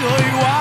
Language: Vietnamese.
người quá